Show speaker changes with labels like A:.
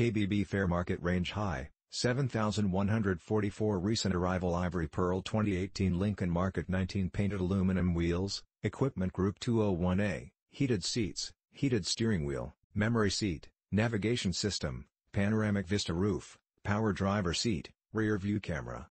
A: KBB Fair Market Range High, 7144 Recent Arrival Ivory Pearl 2018 Lincoln Market 19 Painted aluminum wheels, Equipment Group 201A, Heated seats, Heated steering wheel, Memory seat, Navigation system, Panoramic Vista roof, Power driver seat, Rear view camera,